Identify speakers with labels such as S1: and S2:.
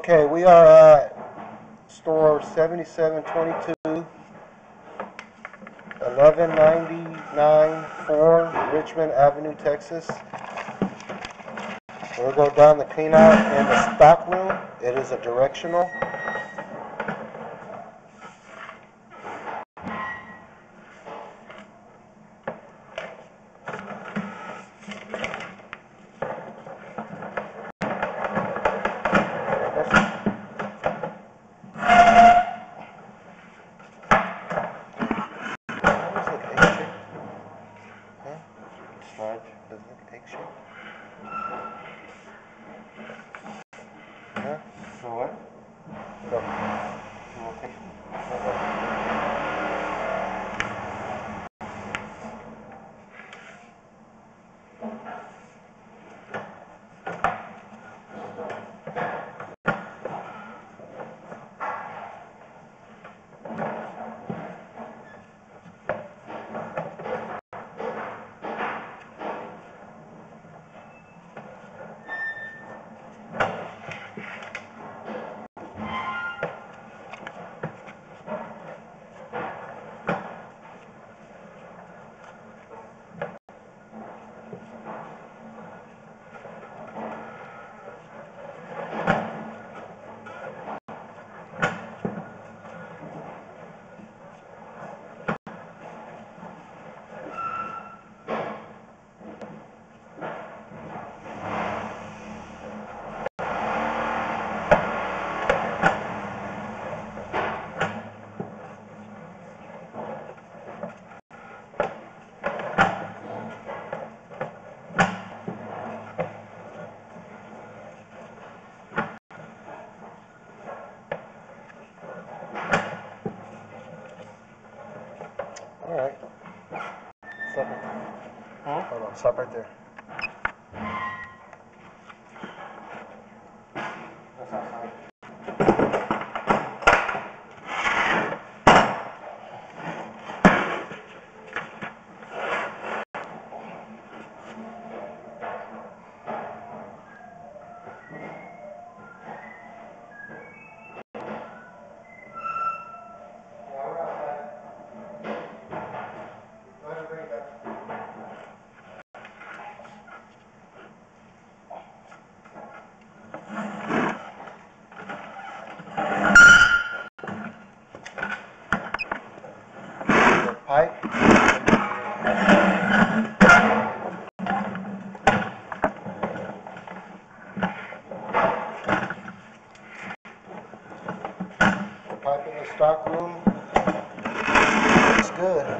S1: Okay, we are at store 7722, 1199 4 Richmond Avenue, Texas. We'll go down the clean out in the stock room. It is a directional. That looks like egg shape. Huh? Slide, does it egg shape? Huh? So what? Look. You All right. Stop right there. Hold on, stop right there. Pipe. Pipe in the stock room. Looks good.